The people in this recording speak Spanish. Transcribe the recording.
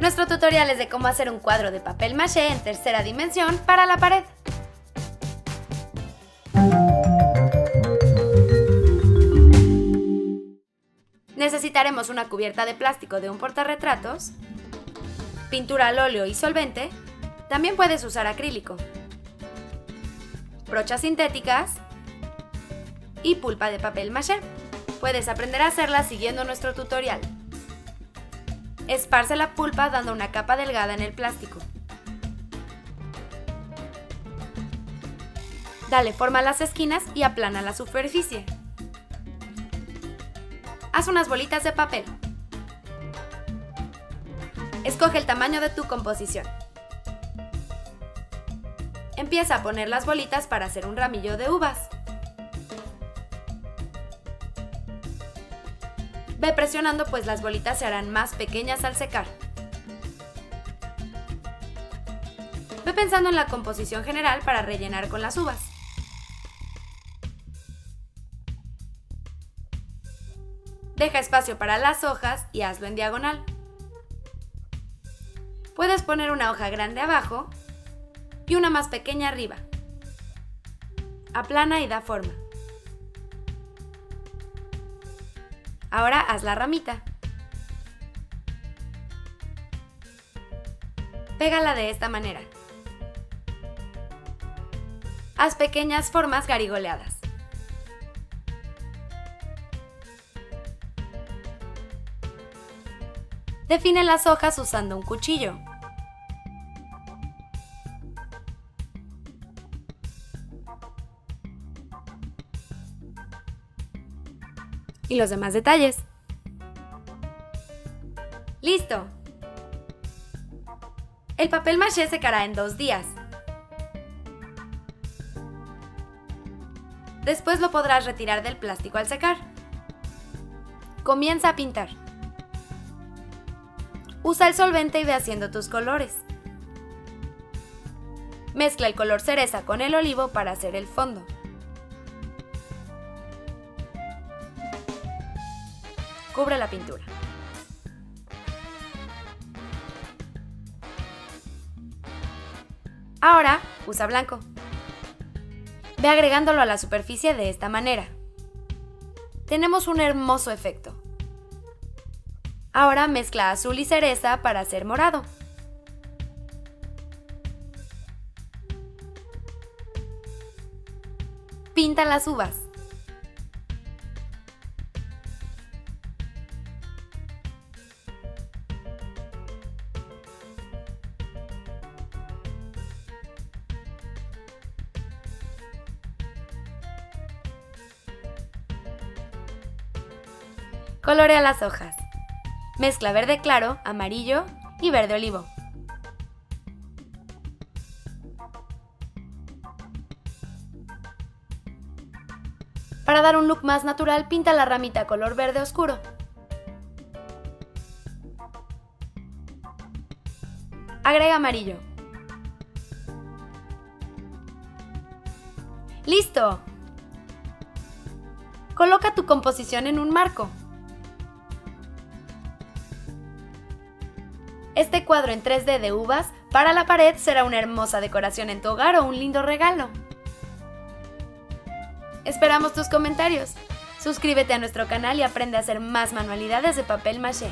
Nuestro tutorial es de cómo hacer un cuadro de papel maché en tercera dimensión para la pared. Necesitaremos una cubierta de plástico de un portarretratos, pintura al óleo y solvente, también puedes usar acrílico, brochas sintéticas y pulpa de papel maché. Puedes aprender a hacerla siguiendo nuestro tutorial. Esparce la pulpa dando una capa delgada en el plástico. Dale forma a las esquinas y aplana la superficie. Haz unas bolitas de papel. Escoge el tamaño de tu composición. Empieza a poner las bolitas para hacer un ramillo de uvas. Ve presionando pues las bolitas se harán más pequeñas al secar. Ve pensando en la composición general para rellenar con las uvas. Deja espacio para las hojas y hazlo en diagonal. Puedes poner una hoja grande abajo y una más pequeña arriba. Aplana y da forma. Ahora haz la ramita. Pégala de esta manera. Haz pequeñas formas garigoleadas. Define las hojas usando un cuchillo. Y los demás detalles. ¡Listo! El papel maché secará en dos días. Después lo podrás retirar del plástico al secar. Comienza a pintar. Usa el solvente y ve haciendo tus colores. Mezcla el color cereza con el olivo para hacer el fondo. Cubre la pintura. Ahora, usa blanco. Ve agregándolo a la superficie de esta manera. Tenemos un hermoso efecto. Ahora mezcla azul y cereza para hacer morado. Pinta las uvas. Colorea las hojas. Mezcla verde claro, amarillo y verde olivo. Para dar un look más natural, pinta la ramita color verde oscuro. Agrega amarillo. ¡Listo! Coloca tu composición en un marco. Este cuadro en 3D de uvas para la pared será una hermosa decoración en tu hogar o un lindo regalo. Esperamos tus comentarios. Suscríbete a nuestro canal y aprende a hacer más manualidades de papel maché.